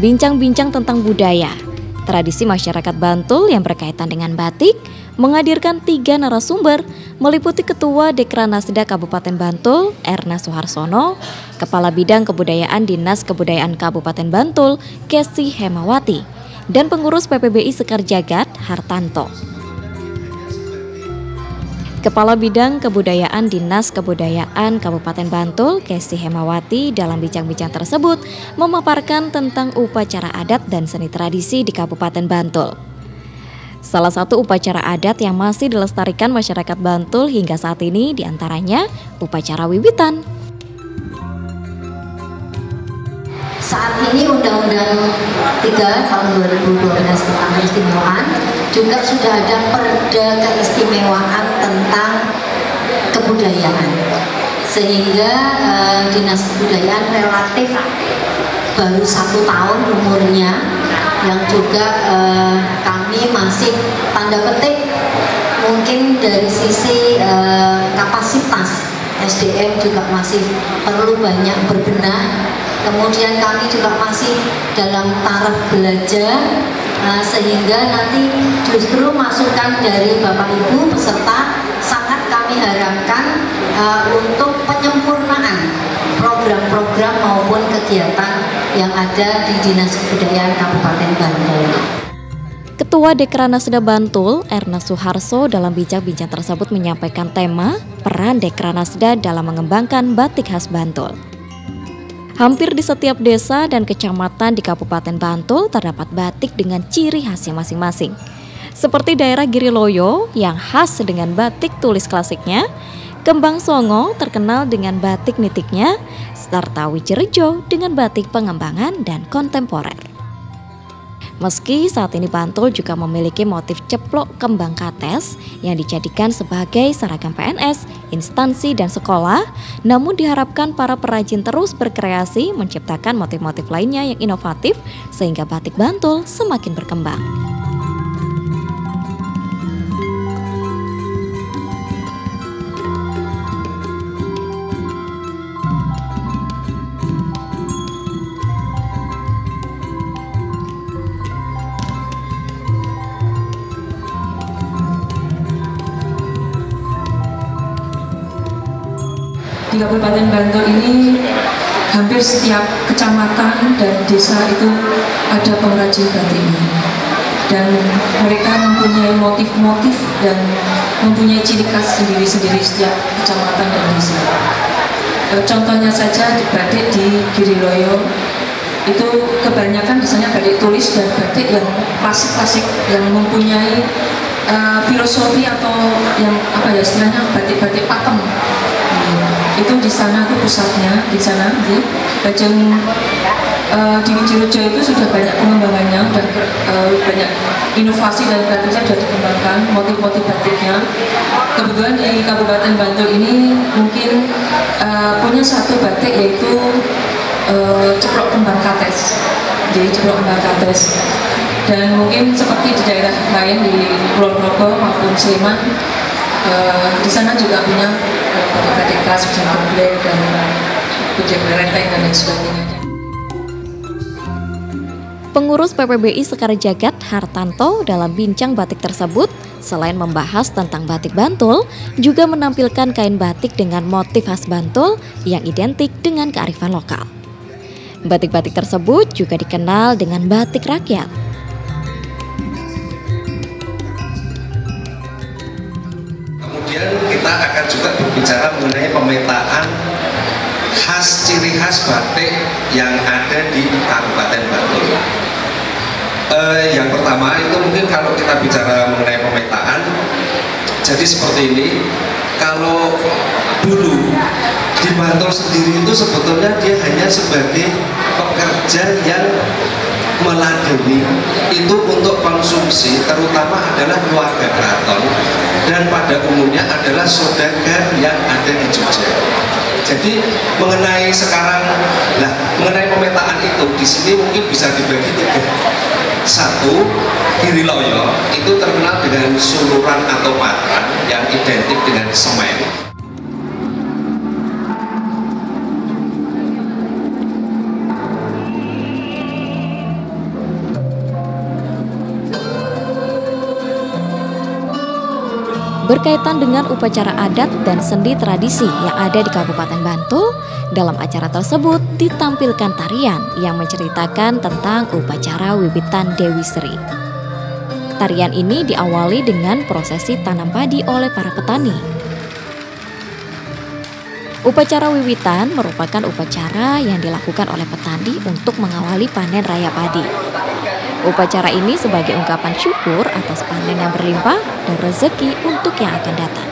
bincang-bincang tentang budaya, tradisi masyarakat Bantul yang berkaitan dengan batik, menghadirkan tiga narasumber meliputi Ketua Dekranasda Kabupaten Bantul, Erna Suharsono, Kepala Bidang Kebudayaan Dinas Kebudayaan Kabupaten Bantul, Kesi Hemawati, dan pengurus PPBI Sekar Jagat, Hartanto. Kepala Bidang Kebudayaan Dinas Kebudayaan Kabupaten Bantul, Kesi Hemawati, dalam bincang-bincang tersebut memaparkan tentang upacara adat dan seni tradisi di Kabupaten Bantul. Salah satu upacara adat yang masih dilestarikan masyarakat Bantul hingga saat ini di antaranya upacara wiwitan. Saat ini Undang-Undang 3 tahun 2012 tentang keistimewaan juga sudah ada perda keistimewaan tentang kebudayaan. Sehingga eh, dinas kebudayaan relatif baru satu tahun umurnya yang juga eh, kami masih tanda petik mungkin dari sisi eh, kapasitas SDM juga masih perlu banyak berbenah. Kemudian kami juga masih dalam taraf belajar sehingga nanti justru masukan dari Bapak Ibu peserta kami harapkan uh, untuk penyempurnaan program-program maupun kegiatan yang ada di Dinas Kebudayaan Kabupaten Bantul. Ketua Dekranasda Bantul, Erna Suharso dalam bincang-bincang tersebut menyampaikan tema peran Dekranasda dalam mengembangkan batik khas Bantul. Hampir di setiap desa dan kecamatan di Kabupaten Bantul terdapat batik dengan ciri khasnya masing-masing. Seperti daerah Giriloyo yang khas dengan batik tulis klasiknya, Kembang Songo terkenal dengan batik nitiknya, serta Wijerejo dengan batik pengembangan dan kontemporer. Meski saat ini Bantul juga memiliki motif ceplok kembang kates yang dijadikan sebagai seragam PNS, instansi dan sekolah, namun diharapkan para perajin terus berkreasi menciptakan motif-motif lainnya yang inovatif sehingga batik Bantul semakin berkembang. Di Kabupaten Bantul ini hampir setiap kecamatan dan desa itu ada pengrajin batik ini dan mereka mempunyai motif-motif dan mempunyai ciri khas sendiri-sendiri setiap kecamatan dan desa. E, contohnya saja di batik di Giriloyo itu kebanyakan misalnya batik tulis dan batik yang klasik-klasik yang mempunyai uh, filosofi atau yang apa ya istilahnya batik-batik pakem itu di sana itu pusatnya di sana di Bajang uh, di Wijirejo itu sudah banyak pengembangannya dan uh, banyak inovasi dan kreatifnya sudah dikembangkan motif-motif batiknya. Kebetulan di Kabupaten Bantul ini mungkin uh, punya satu batik yaitu uh, ceplok kembang kates. Jadi ceplok kembang kates. Dan mungkin seperti di daerah lain di Pulau Progo maupun Sleman uh, di sana juga punya Pengurus PPBI Sekar Jagat Hartanto dalam bincang batik tersebut selain membahas tentang batik Bantul, juga menampilkan kain batik dengan motif khas Bantul yang identik dengan kearifan lokal. Batik-batik tersebut juga dikenal dengan batik rakyat. Kita akan juga berbicara mengenai pemetaan khas ciri khas batik yang ada di Kabupaten Bantul. Uh, yang pertama itu mungkin kalau kita bicara mengenai pemetaan, jadi seperti ini. Kalau dulu di Bantul sendiri itu sebetulnya dia hanya sebagai pekerja yang meladeni itu untuk konsumsi terutama adalah keluarga keraton dan pada umumnya adalah saudagar yang ada di Jogja. Jadi mengenai sekarang, lah mengenai pemetaan itu di sini mungkin bisa dibagi tiga. Satu, Giriloyo itu terkenal dengan suluran atau patran yang identik dengan semen. Berkaitan dengan upacara adat dan sendi tradisi yang ada di Kabupaten Bantul. Dalam acara tersebut ditampilkan tarian yang menceritakan tentang upacara wibitan Dewi Sri. Tarian ini diawali dengan prosesi tanam padi oleh para petani. Upacara wiwitan merupakan upacara yang dilakukan oleh petani untuk mengawali panen raya padi. Upacara ini sebagai ungkapan syukur atas panen yang berlimpah dan rezeki untuk yang akan datang.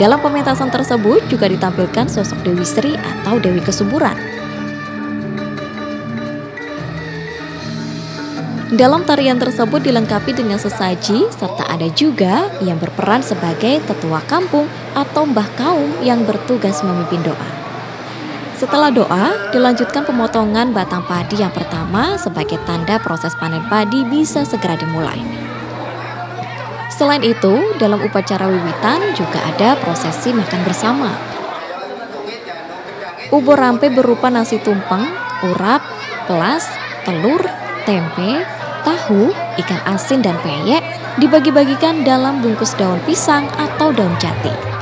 Dalam pementasan tersebut juga ditampilkan sosok Dewi Sri atau Dewi Kesuburan. Dalam tarian tersebut dilengkapi dengan sesaji serta ada juga yang berperan sebagai tetua kampung atau mbah kaum yang bertugas memimpin doa. Setelah doa, dilanjutkan pemotongan batang padi yang pertama sebagai tanda proses panen padi bisa segera dimulai. Selain itu, dalam upacara wiwitan juga ada prosesi makan bersama. Ubur rampe berupa nasi tumpeng, urap, pelas, telur, tempe, tahu, ikan asin dan peyek dibagi-bagikan dalam bungkus daun pisang atau daun jati.